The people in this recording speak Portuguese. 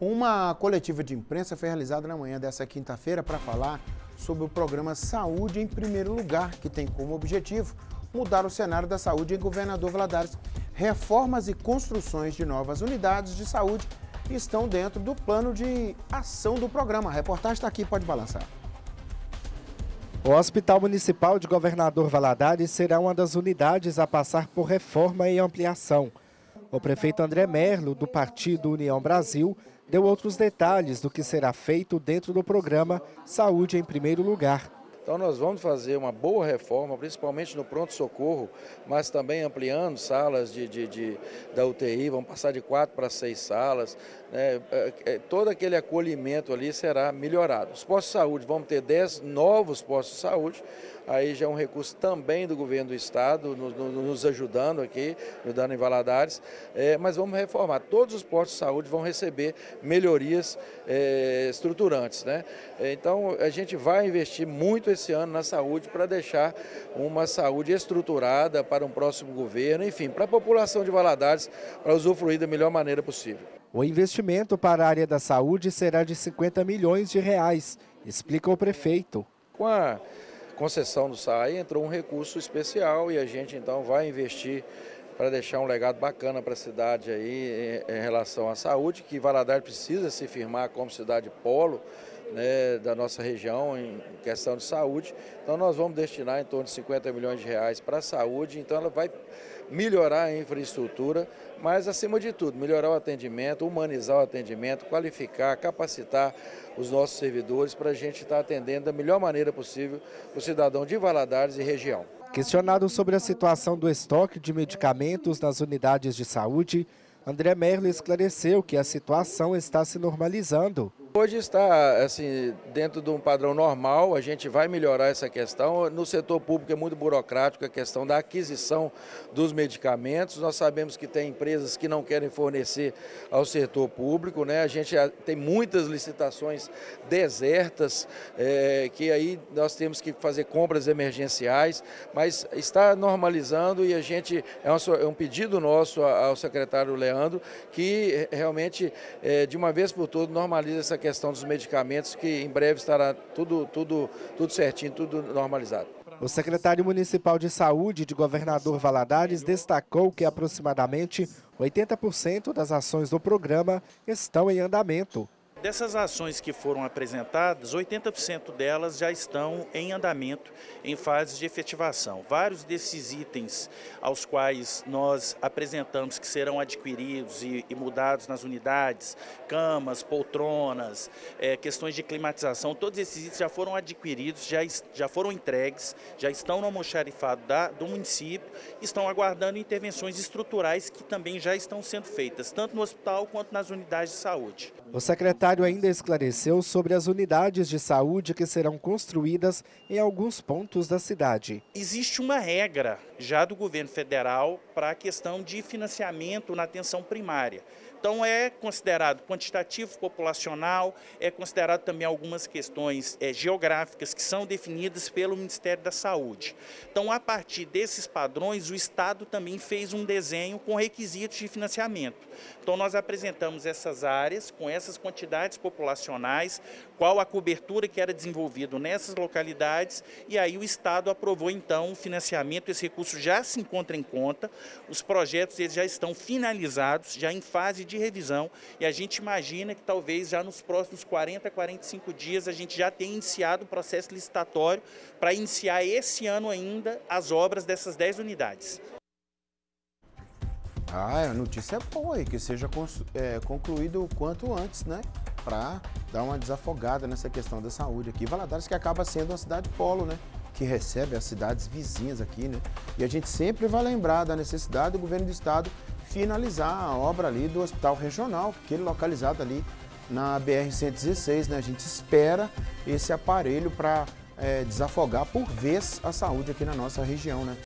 Uma coletiva de imprensa foi realizada na manhã dessa quinta-feira para falar sobre o programa Saúde em Primeiro Lugar, que tem como objetivo mudar o cenário da saúde em Governador Valadares. Reformas e construções de novas unidades de saúde estão dentro do plano de ação do programa. A reportagem está aqui, pode balançar. O Hospital Municipal de Governador Valadares será uma das unidades a passar por reforma e ampliação. O prefeito André Merlo, do Partido União Brasil, deu outros detalhes do que será feito dentro do programa Saúde em Primeiro Lugar. Então nós vamos fazer uma boa reforma, principalmente no pronto-socorro, mas também ampliando salas de, de, de, da UTI, vamos passar de quatro para seis salas. Né? É, é, todo aquele acolhimento ali será melhorado. Os postos de saúde, vamos ter dez novos postos de saúde, aí já é um recurso também do governo do estado, nos, nos ajudando aqui, ajudando em Valadares, é, mas vamos reformar. Todos os postos de saúde vão receber melhorias é, estruturantes. Né? Então a gente vai investir muito esse ano na saúde para deixar uma saúde estruturada para um próximo governo, enfim, para a população de Valadares, para usufruir da melhor maneira possível. O investimento para a área da saúde será de 50 milhões de reais, explica o prefeito. Com a concessão do SAI, entrou um recurso especial e a gente então vai investir para deixar um legado bacana para a cidade aí em, relação à saúde, que Valadares precisa se firmar como cidade polo né, da nossa região em questão de saúde. Então nós vamos destinar em torno de 50 milhões de reais para a saúde, então ela vai melhorar a infraestrutura, mas acima de tudo, melhorar o atendimento, humanizar o atendimento, qualificar, capacitar os nossos servidores para a gente estar atendendo da melhor maneira possível o cidadão de Valadares e região. Questionado sobre a situação do estoque de medicamentos nas unidades de saúde, André Merlo esclareceu que a situação está se normalizando. Hoje está assim dentro de um padrão normal, a gente vai melhorar essa questão. No setor público é muito burocrático a questão da aquisição dos medicamentos. Nós sabemos que tem empresas que não querem fornecer ao setor público, né? A gente tem muitas licitações desertas, é, que aí nós temos que fazer compras emergenciais, mas está normalizando e a gente é um, é um pedido nosso ao secretário Leandro que realmente é, de uma vez por todas normalize essa questão dos medicamentos, que em breve estará tudo, tudo, tudo certinho, tudo normalizado. O secretário municipal de saúde de governador Valadares destacou que aproximadamente 80% das ações do programa estão em andamento. Dessas ações que foram apresentadas, 80% delas já estão em andamento, em fase de efetivação. Vários desses itens aos quais nós apresentamos que serão adquiridos e, mudados nas unidades, camas, poltronas, é, questões de climatização, todos esses itens já foram adquiridos, já, já foram entregues, já estão no almoxarifado do município, estão aguardando intervenções estruturais que também já estão sendo feitas, tanto no hospital quanto nas unidades de saúde. O secretário secretário ainda esclareceu sobre as unidades de saúde que serão construídas em alguns pontos da cidade. Existe uma regra já do governo federal para a questão de financiamento na atenção primária. Então é considerado quantitativo populacional, é considerado também algumas questões é, geográficas que são definidas pelo Ministério da Saúde. Então a partir desses padrões o Estado também fez um desenho com requisitos de financiamento. Então nós apresentamos essas áreas com essas quantidades populacionais, qual a cobertura que era desenvolvido nessas localidades e aí o Estado aprovou então o financiamento, esse recurso já se encontra em conta, os projetos eles já estão finalizados, já em fase de de revisão e a gente imagina que talvez já nos próximos 40, 45 dias a gente já tenha iniciado o processo licitatório para iniciar esse ano ainda as obras dessas 10 unidades. Ah, a notícia é boa aí, que seja é, concluído o quanto antes, né? Para dar uma desafogada nessa questão da saúde aqui. Valadares que acaba sendo uma cidade polo, né? Que recebe as cidades vizinhas aqui, né? E a gente sempre vai lembrar da necessidade do governo do estado finalizar a obra ali do Hospital Regional, aquele localizado ali na BR-116, né? A gente espera esse aparelho para é, desafogar por vez a saúde aqui na nossa região, né?